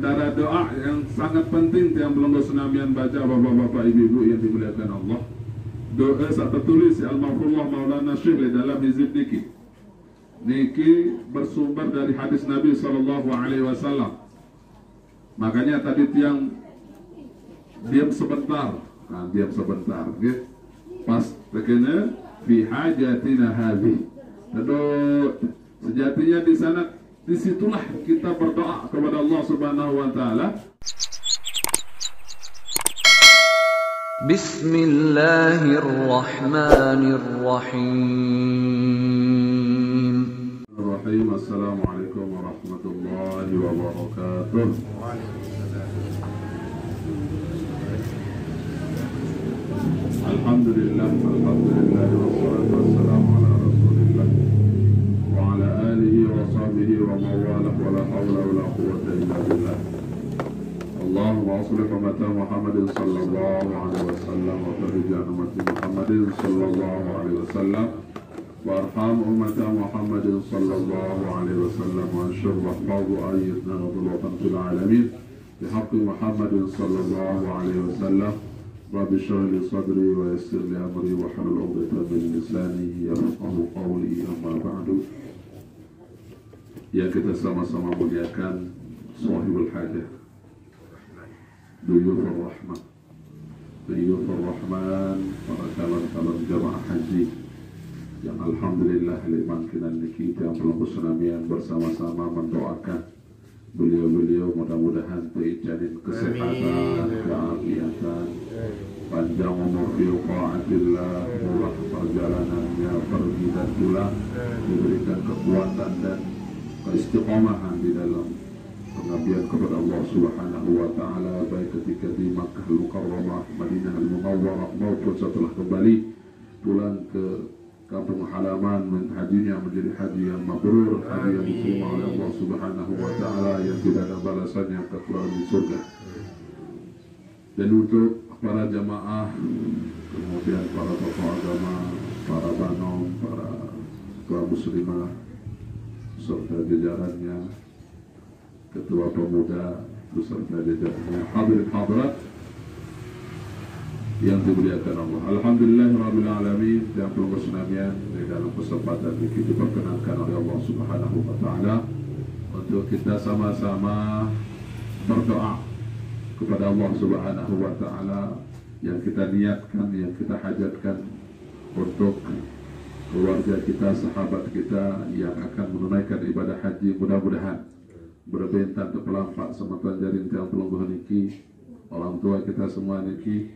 Antara doa yang sangat penting yang belum senamian baca bapak-bapak ibu-ibu yang dimuliakan Allah. Doa saat tertulis Al-Mahfullah Maulana Syekh dalam hizib niki. Niki bersumber dari hadis Nabi sallallahu alaihi wasallam. Makanya tadi tiang diam sebentar. Nah, diam sebentar, okay? Pas begini fi hajatina hadhi. Aduh, sejatinya di sana disitulah kita berdoa kepada Allah Subhanahu wa taala. Bismillahirrahmanirrahim. Rahim. Assalamualaikum warahmatullahi wabarakatuh. Alhamdulillah, alhamdulillah, wassalatu wassalamu ala wa la hawla wa la quwwata illa billah. اللهم اصلح امه محمد صلى الله عليه وسلم وفرج أمة محمد صلى الله عليه وسلم. وارحم أمة محمد صلى الله عليه وسلم وانشر واحفظ ايدنا وطلوة في العالمين بحق محمد صلى الله عليه وسلم. رب اشرح لي صدري ويسر لي أمري واحلل عقدة من لساني يفقه قولي أما بعد. Ya kita sama-sama muliakan Sahibul Hajah Duyufur Rahman. Duyufur Rahman Para calon-calon jamaah haji Yang Alhamdulillah Limangkinan kita yang belum bersenamian Bersama-sama mendoakan Beliau-beliau mudah-mudahan Dijanin kesehatan Keafiatan Panjang umur fi ta'atillah Murah perjalanannya Pergi dan pulang Diberikan kekuatan dan keistiqomahan di dalam pengabdian kepada Allah Subhanahu wa taala baik ketika di Makkah Al-Mukarramah, Madinah Al-Munawwarah maupun setelah kembali pulang ke kampung halaman hajinya menjadi haji yang mabrur, haji yang diterima oleh Allah Subhanahu wa taala yang tidak ada balasannya kecuali di surga. Dan untuk para jamaah kemudian para tokoh agama, para banom, para kaum muslimah beserta jajarannya ketua pemuda beserta jajarannya hadirin hadirat yang dimuliakan Allah. Alhamdulillah Rabbil Alamin yang perlu bersenamian di dalam kesempatan ini diperkenankan oleh Allah Subhanahu Wa Taala untuk kita sama-sama berdoa kepada Allah Subhanahu Wa Taala yang kita niatkan, yang kita hajatkan untuk keluarga kita, sahabat kita yang akan menunaikan ibadah haji mudah-mudahan berbentang ke pelampak semata jaring yang pelungguh niki orang tua kita semua niki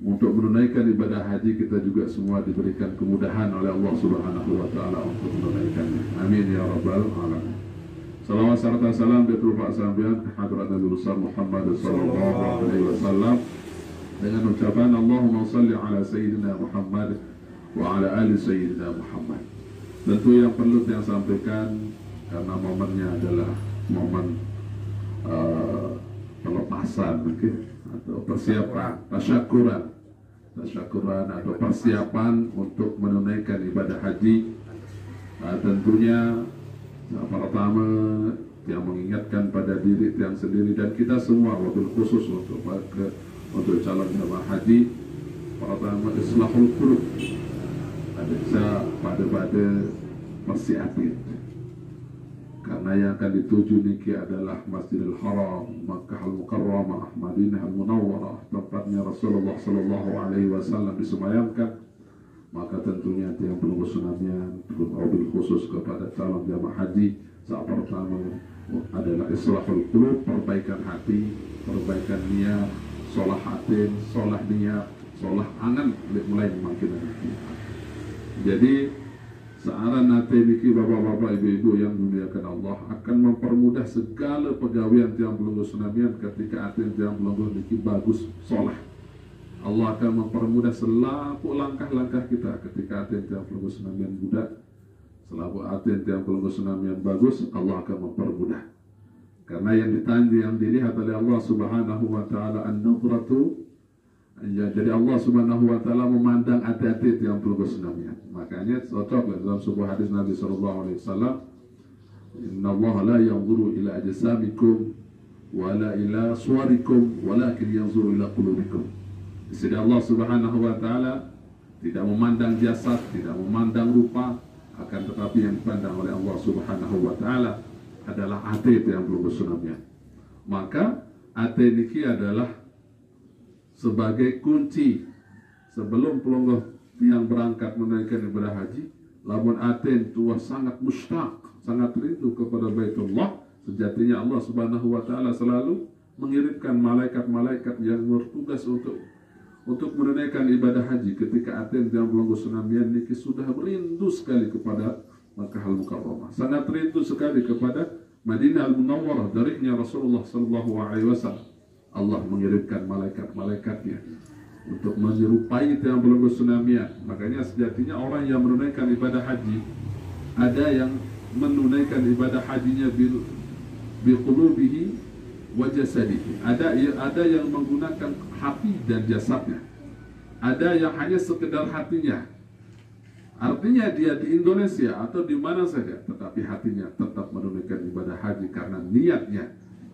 untuk menunaikan ibadah haji kita juga semua diberikan kemudahan oleh Allah Subhanahu wa taala untuk menunaikannya. Amin ya rabbal alamin. Salawat serta salam betul Pak Sambian hadirat Nabi besar Muhammad sallallahu alaihi wasallam dengan ucapan Allahumma salli ala sayyidina Muhammad wa ala ali sayyidina Muhammad. Tentu yang perlu saya sampaikan karena momennya adalah momen uh, pelepasan okay? atau persiapan tasyakuran tasyakuran atau persiapan untuk menunaikan ibadah haji uh, tentunya yang pertama yang mengingatkan pada diri yang sendiri dan kita semua wabil khusus untuk ke, untuk calon jamaah haji pertama islahul qulub ada pada pada persiapin karena yang akan dituju niki adalah Masjidil Haram, Makkah Al-Mukarramah, Madinah Al-Munawwarah, tempatnya Rasulullah Sallallahu Alaihi Wasallam disemayamkan. Maka tentunya yang perlu sunatnya mobil khusus kepada calon jamaah haji saat pertama adalah islahul qulub, perbaikan hati, perbaikan niat, solah hati, solah niat, solah angan mulai makin nanti. Jadi Searah nanti niki bapak-bapak ibu-ibu yang dimuliakan Allah akan mempermudah segala pegawaian tiang belunggu senamian ketika atin tiang belunggu niki bagus solah. Allah akan mempermudah selaku langkah-langkah kita ketika atin tiang belunggu senamian budak. Selaku atin tiang belunggu senamian bagus, Allah akan mempermudah. Karena yang ditanya yang dilihat oleh Allah Subhanahu wa taala an-nadratu Ya, jadi Allah Subhanahu wa taala memandang hati-hati yang perlu bersenamian. Makanya cocok dalam sebuah hadis Nabi sallallahu alaihi wasallam, "Inna Allah la yanzuru ila ajsamikum wala ila suwarikum walakin yanzuru ila qulubikum. Di sini Allah Subhanahu wa taala tidak memandang jasad, tidak memandang rupa, akan tetapi yang dipandang oleh Allah Subhanahu wa taala adalah hati yang belum bersunamnya. Maka hati ini adalah sebagai kunci sebelum pelongoh yang berangkat menunaikan ibadah haji. Lamun aten tua sangat mustaq sangat rindu kepada Baitullah sejatinya Allah Subhanahu wa taala selalu mengirimkan malaikat-malaikat yang bertugas untuk untuk menunaikan ibadah haji. Ketika aten yang pelongoh sunamian niki sudah merindu sekali kepada Makkah al-Mukarramah. Sangat rindu sekali kepada Madinah al-Munawwarah darinya Rasulullah sallallahu alaihi wasallam Allah mengirimkan malaikat-malaikatnya untuk menyerupai tiang belenggu tsunami. Makanya sejatinya orang yang menunaikan ibadah haji ada yang menunaikan ibadah hajinya bil biqulubihi wa jasadihi. Ada ada yang menggunakan hati dan jasadnya. Ada yang hanya sekedar hatinya. Artinya dia di Indonesia atau di mana saja, tetapi hatinya tetap menunaikan ibadah haji karena niatnya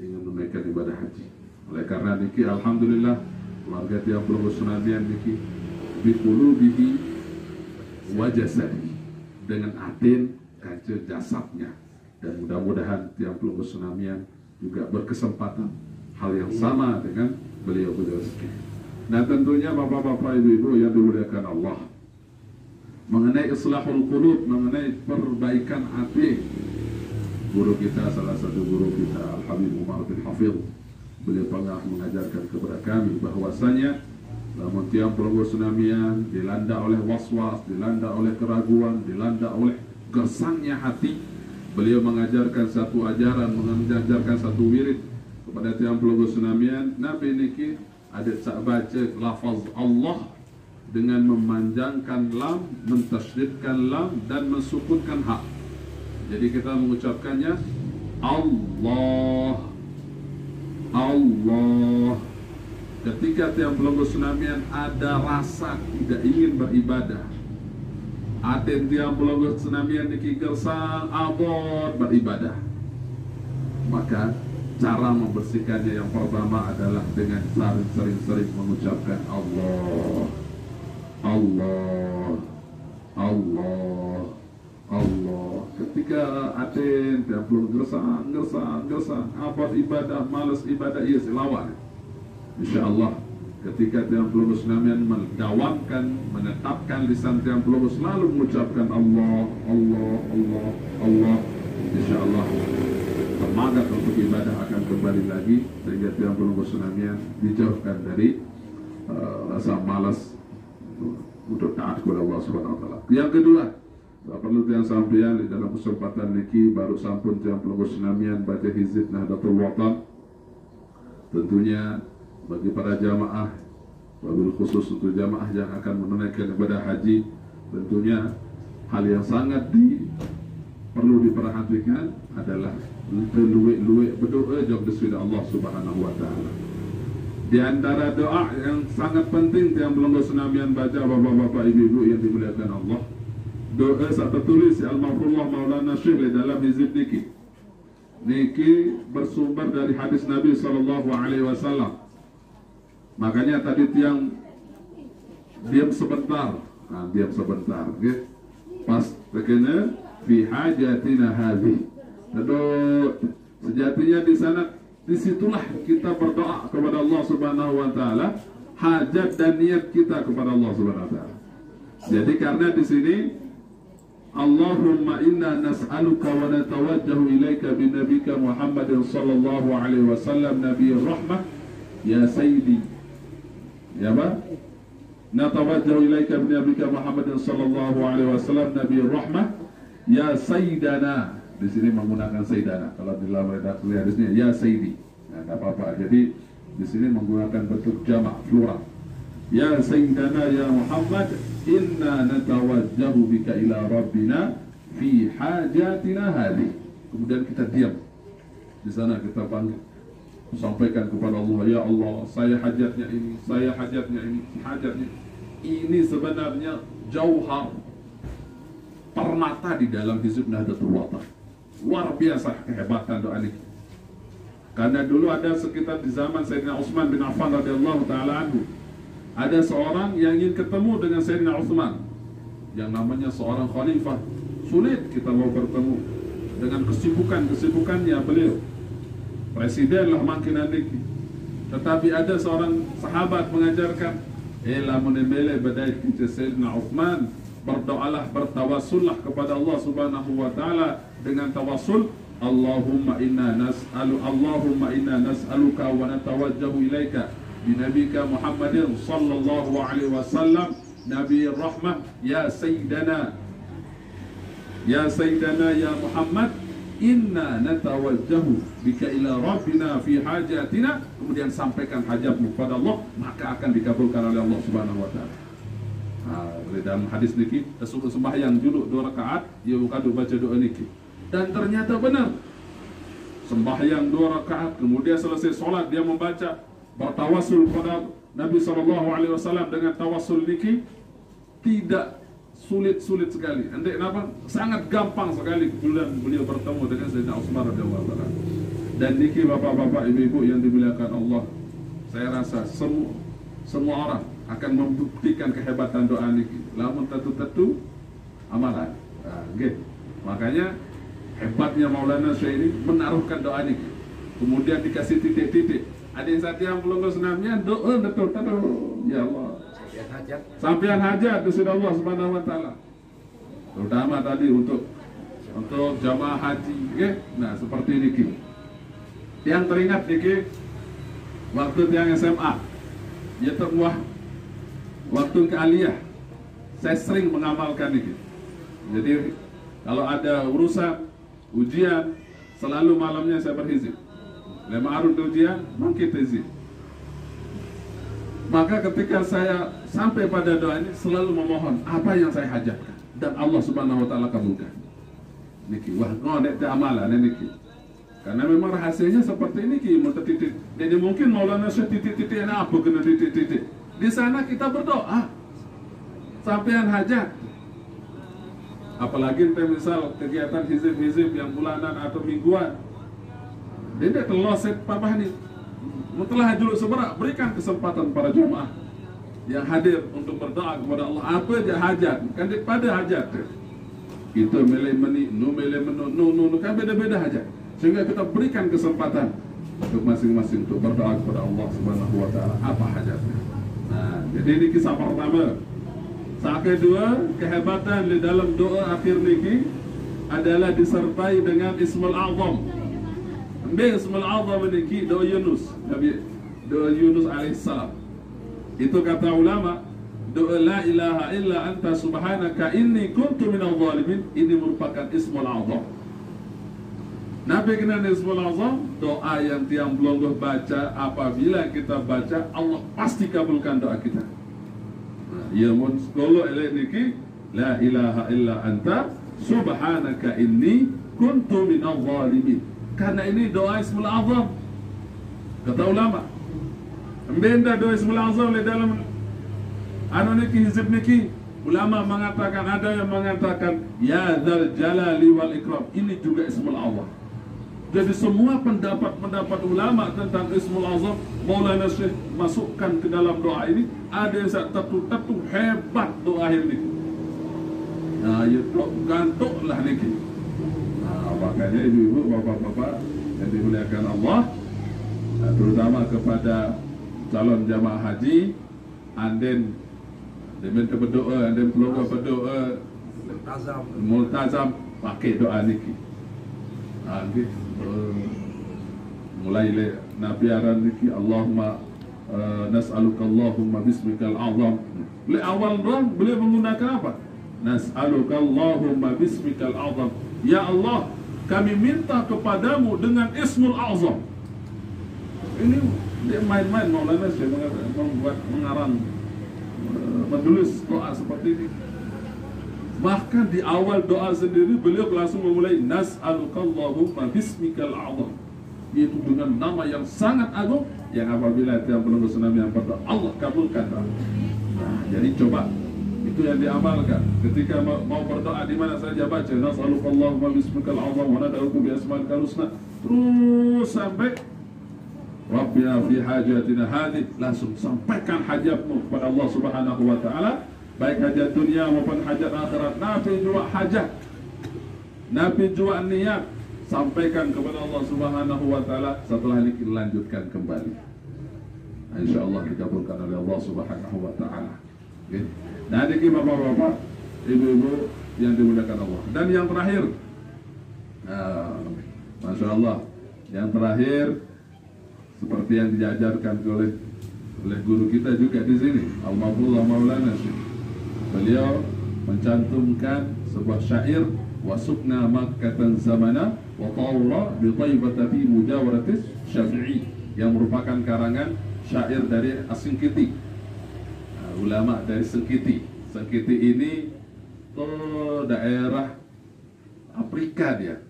ingin menunaikan ibadah haji. Oleh karena niki alhamdulillah keluarga tiang pelunggu senabian niki bihi wajah jasadi dengan atin kaca jasadnya dan mudah-mudahan tiang pelunggu senabian juga berkesempatan. Hal yang sama dengan beliau-beliau sekalian. Nah tentunya bapak-bapak ibu-ibu yang dimuliakan Allah. Mengenai islahul qulub mengenai perbaikan hati. Guru kita salah satu guru kita Al Habib Umar bin Hafidh beliau pernah mengajarkan kepada kami bahwasanya namun tiang pelunggu tsunamian dilanda oleh was-was, dilanda oleh keraguan, dilanda oleh gersangnya hati. Beliau mengajarkan satu ajaran, mengajarkan satu wirid kepada tiang pelunggu tsunamian. Nabi niki ada tak baca lafaz Allah dengan memanjangkan lam, mentasydidkan lam dan mensukunkan hak. Jadi kita mengucapkannya Allah Allah. Ketika tiang belum bersunamian ada rasa tidak ingin beribadah. Aten tiang belum bersunamian di sang abot beribadah. Maka cara membersihkannya yang pertama adalah dengan sering-sering mengucapkan Allah. Allah. Allah. Allah ketika aten tiap belum gersang gersang gersang abad ibadah malas ibadah ia selawan insyaallah ketika tiap belum Islamian mendawamkan menetapkan lisan tiap belum selalu mengucapkan Allah Allah Allah Allah insyaallah semangat untuk ibadah akan kembali lagi sehingga tiap belum Islamian dijauhkan dari uh, rasa malas untuk taat kepada Allah Subhanahu wa taala. Yang kedua, tak perlu tiang sampean di dalam kesempatan niki baru sampun tiang pelunggu senamian baca hizib Nahdlatul Watan. Tentunya bagi para jamaah wabil khusus untuk jamaah yang akan menunaikan ibadah haji tentunya hal yang sangat di perlu diperhatikan adalah luwe-luwe berdoa jawab deswida Allah Subhanahu wa taala. Di antara doa yang sangat penting yang belum senamian baca bapak-bapak ibu-ibu yang dimuliakan Allah doa satu tulis Al-Mahfullah Maulana Syekh di dalam hizib niki niki bersumber dari hadis Nabi Sallallahu Alaihi Wasallam makanya tadi tiang diam sebentar nah, diam sebentar okay? pas terkena fi hajatina hadhi Aduh, sejatinya di sana disitulah kita berdoa kepada Allah Subhanahu Wa Taala hajat dan niat kita kepada Allah Subhanahu Wa Taala. Jadi karena di sini Inna nas'aluka wa natawajjahu ilaika bi nabika Muhammadin sallallahu alaihi wasallam nabiyur rahmah ya sayyidi. Ya ba natawajjahu ilaika bi nabika Muhammadin sallallahu alaihi wasallam nabiyur rahmah ya sayyidana. Di sini menggunakan sayyidana. Kalau di dalam redaksi hadisnya ya sayyidi. Nah, apa-apa. Jadi di sini menggunakan bentuk jamak plural Ya Sayyidana Ya Muhammad Inna natawajjahu bika ila Rabbina Fi hajatina hadhi Kemudian kita diam. Di sana kita panggil. Sampaikan kepada Allah Ya Allah Saya hajatnya ini Saya hajatnya ini Hajatnya Ini. Sebenarnya Jauhar Permata di dalam hizib Nahdlatul Watan Luar biasa kehebatan doa ini. Karena dulu ada sekitar di zaman Sayyidina Utsman bin Affan radhiyallahu taala anhu. Ada seorang yang ingin ketemu dengan Sayyidina Utsman yang namanya seorang khalifah. Sulit kita mau bertemu dengan kesibukan-kesibukannya beliau. Presiden lah makin adiki. Tetapi ada seorang sahabat mengajarkan, "Eh lamun emele badai kita Sayyidina Utsman, berdoalah bertawassullah kepada Allah Subhanahu wa taala dengan tawassul Allahumma inna nas'alu Allahumma inna nas'aluka wa natawajjahu ilaika bi nabika Muhammadin sallallahu alaihi wasallam nabi rahmah ya sayyidana ya sayyidana ya Muhammad inna natawajjahu bika ila rabbina fi hajatina. Kemudian sampaikan hajatmu kepada Allah maka akan dikabulkan oleh Allah Subhanahu wa taala. Ha, dalam hadis niki Rasulullah sembahyang dulu dua rakaat dia bukan baca doa niki dan ternyata benar. Sembahyang dua rakaat kemudian selesai solat dia membaca bertawasul kepada Nabi SAW dengan tawasul niki tidak sulit-sulit sekali anda kenapa sangat gampang sekali bulan beliau bertemu dengan Sayyidina Utsman radhiyallahu taala dan niki bapak-bapak ibu-ibu yang dimuliakan Allah saya rasa semua semua orang akan membuktikan kehebatan doa niki. Lamun tentu-tentu amalan. Ha, okay. Makanya hebatnya Maulana Syekh ini menaruhkan doa niki. Kemudian dikasih titik-titik. Ada yang satu yang belum senamnya doa betul betul. Ya Allah. Sampian hajat di sini Allah Subhanahu wa taala. Terutama tadi untuk untuk jamaah haji, okay? Nah, seperti niki. Yang teringat niki waktu yang SMA dia termuah waktu ke aliyah saya sering mengamalkan ini jadi kalau ada urusan ujian selalu malamnya saya berhizib lema arut ujian mungkin izin maka ketika saya sampai pada doa ini selalu memohon apa yang saya hajatkan dan Allah Subhanahu wa taala kabulkan. Niki wah ngonek te amalan niki. Karena memang rahasianya seperti ini ki titik. Jadi mungkin Maulana Syekh titik-titik apa kena titik-titik. Di sana kita berdoa. Sampean hajat. Apalagi misal kegiatan hizib-hizib yang bulanan atau mingguan. Dia tidak teloset papa ini. Telah hajul seberak berikan kesempatan para jemaah yang hadir untuk berdoa kepada Allah. Apa dia hajat? Kan pada hajat itu milih meni nu milih menu nu nu nu. Kan beda-beda hajat. Sehingga kita berikan kesempatan untuk masing-masing untuk berdoa kepada Allah Subhanahu wa taala. Apa hajatnya Nah, jadi ini kisah pertama. Saat kedua, kehebatan di dalam doa akhir niki adalah disertai dengan Ismul Azam. Ambil Ismul Azam niki doa Yunus, Nabi doa Yunus alaihissalam. Itu kata ulama, doa la ilaha illa anta subhanaka inni kuntu minal zalimin. Ini merupakan Ismul Azam. Nabi kena Ismul Azam? Doa yang tiang belum baca Apabila kita baca Allah pasti kabulkan doa kita. Ya mun Kalau elek niki La ilaha illa anta Subhanaka inni Kuntu minal zalimin Karena ini doa Ismul Azam. Kata ulama Benda doa Ismul Azam Di dalam Anu niki hizib niki. Ulama mengatakan Ada yang mengatakan Ya Zal Jalali wal Ikram. Ini juga Ismul Azam. Jadi semua pendapat-pendapat ulama tentang Ismul Azam Maulana Syekh masukkan ke dalam doa ini Ada yang satu-satu hebat doa ini. Nah, ya gantuklah ni Nah, makanya ibu-ibu, bapak-bapak yang dimuliakan Allah. Terutama kepada calon jamaah haji Anden Dia minta berdoa, anden peluang berdoa. Multazam. Multazam. Pakai doa ni Ha, gitu mulai le nabi aran niki. Allahumma uh, nas'aluka Allahumma bismikal azam. Le awal doang beliau menggunakan apa? Nas'aluka Allahumma bismikal azam. Ya Allah kami minta kepadamu dengan ismul azam. Ini dia main-main Maulana Syekh membuat mengarang menulis doa seperti ini. Bahkan di awal doa sendiri beliau langsung memulai Nas'alukallahumma bismikal a'zam. Yaitu dengan nama yang sangat agung Yang apabila tiap penunggu tsunami yang berdoa Allah kabulkan nah, Jadi coba Itu yang diamalkan. Ketika mau berdoa di mana saja baca Nas'alukallahumma bismikal a'zam Wa nada'ukum bi asma'il karusna Terus sampai Rabbina fi hajatina hadhi langsung sampaikan hajatmu kepada Allah Subhanahu wa taala. Baik hajat dunia maupun hajat akhirat. Nabi jua hajat. Nabi jua niat. Sampaikan kepada Allah Subhanahu wa taala. Setelah ini lanjutkan kembali. Insyaallah dikabulkan oleh Allah Subhanahu wa taala. Okay. Nah adik bapak-bapak ibu-ibu yang dimuliakan Allah. Dan yang terakhir uh, Masya Allah yang terakhir seperti yang diajarkan oleh oleh guru kita juga di sini Al-Mabullah Maulana beliau mencantumkan sebuah syair wasukna makkatan zamana wa tawra bi taibata fi mujawaratis syafi'i yang merupakan karangan syair dari Asingkiti ulama dari Sengkiti Sengkiti ini ke daerah Afrika dia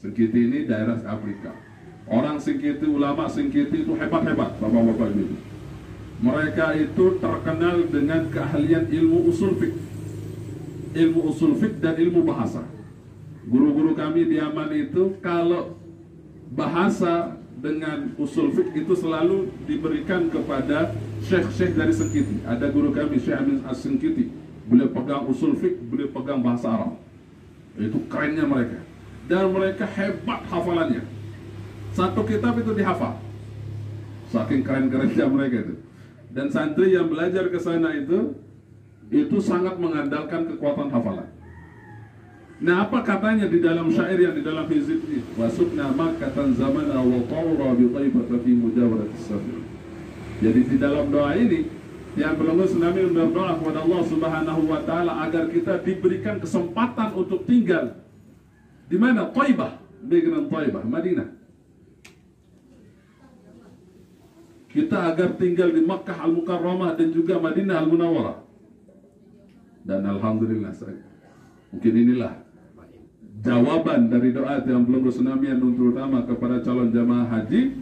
Sengkiti ini daerah Afrika Orang Singkiti, ulama Singkiti itu hebat-hebat, bapak-bapak ibu. Mereka itu terkenal dengan keahlian ilmu usul fik, ilmu usul fik dan ilmu bahasa. Guru-guru kami di Yaman itu kalau bahasa dengan usul fik itu selalu diberikan kepada syekh-syekh dari Singkiti. Ada guru kami Syekh Amin As-Singkiti, beliau pegang usul fik, beliau pegang bahasa Arab. Itu kerennya mereka. Dan mereka hebat hafalannya satu kitab itu dihafal. Saking keren-kerennya mereka itu. Dan santri yang belajar ke sana itu itu sangat mengandalkan kekuatan hafalan. Nah apa katanya di dalam syair yang di dalam hizib ini? Wasukna makkatan zamana wa tawra bi taibata fi mujawarat safir. Jadi di dalam doa ini yang belum Nabi berdoa kepada Allah Subhanahu wa taala agar kita diberikan kesempatan untuk tinggal di mana? Taibah, negeri Taibah, Madinah. kita agar tinggal di Makkah Al-Mukarramah dan juga Madinah Al-Munawwarah. Dan Alhamdulillah saya. Mungkin inilah jawaban dari doa yang belum Sunamian terutama kepada calon jamaah haji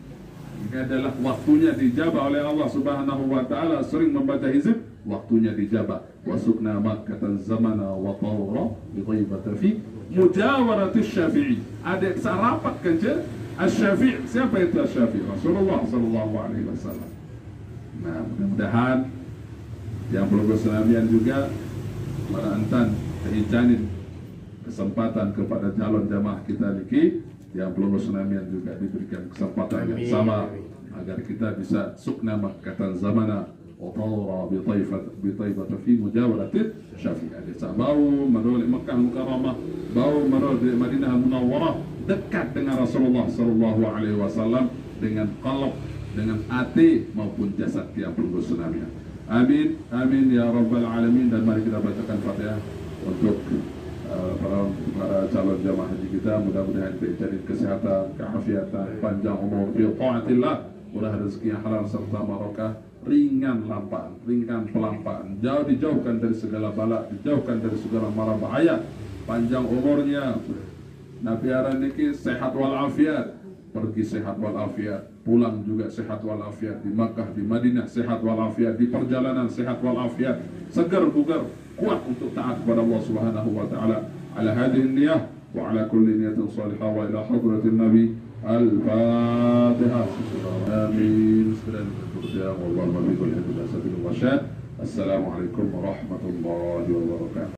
ini adalah waktunya dijabah oleh Allah Subhanahu wa taala. Sering membaca hizib waktunya dijabah. Wasukna makkatan zamana wa tawra bi thayyibati fi mujawarati syafi'i. Ada sarapat kan Asy-Syafi' siapa itu Asy-Syafi' Rasulullah sallallahu alaihi wasallam. Nah, mudah-mudahan yang perlu Islamian juga merantan keicanin kesempatan kepada calon jamaah kita niki yang perlu Islamian juga diberikan kesempatan yang sama agar kita bisa sukna makkatan zamana taifat bi taifat fi mujawaratit syafi'i. Ada bau menolak Makkah Mukarramah, bau menolak Madinah Munawwarah dekat dengan Rasulullah Sallallahu Alaihi Wasallam dengan kalb, dengan hati maupun jasad yang perlu tsunami. Amin, amin ya rabbal alamin dan mari kita bacakan fatihah untuk para, para calon jamaah haji kita mudah-mudahan diberi kesehatan, keafiatan, panjang umur, fi taatillah, mudah rezeki yang halal serta barokah, ringan lampaan, ringan pelampaan, jauh dijauhkan dari segala bala, dijauhkan dari segala mara bahaya, panjang umurnya, Nabi Aran niki sehat walafiat pergi sehat walafiat pulang juga sehat walafiat di Makkah di Madinah sehat walafiat di perjalanan sehat walafiat segar bugar kuat untuk taat kepada Allah Subhanahu wa taala. Ala hadhihi niyah wa ala kulli niyatin salihah wa ila hadratin nabi al-fatihah amin. Assalamualaikum warahmatullahi wabarakatuh